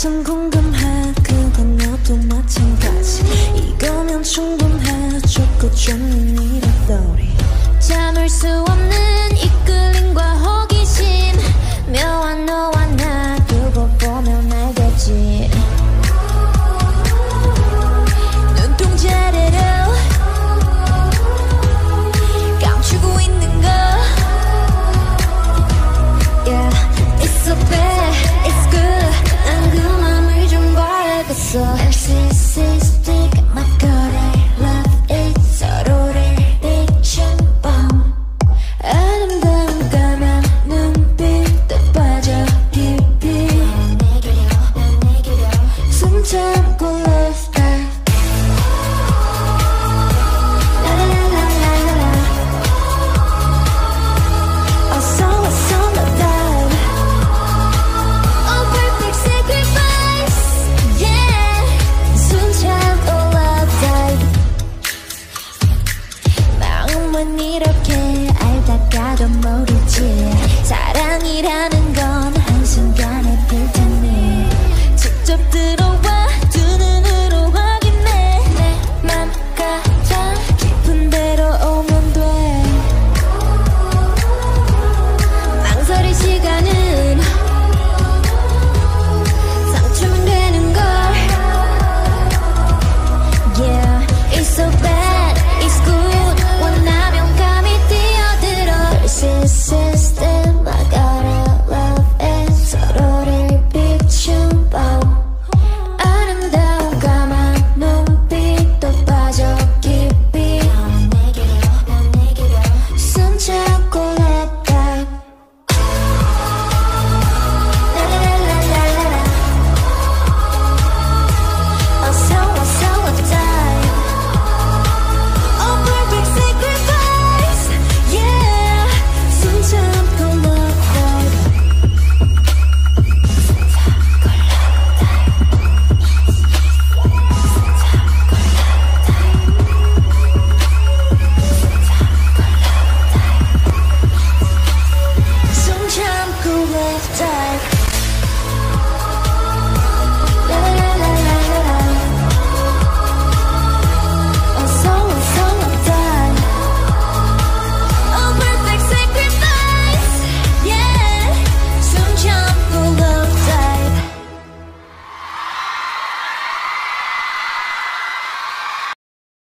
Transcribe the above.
참 궁금해 그건 너도 마찬가지. 이거면 충분해 좋고 좋은 일이라더리 참을 수 없는 사랑이라는 건 한순간에 필 테니. 직접 들어와 time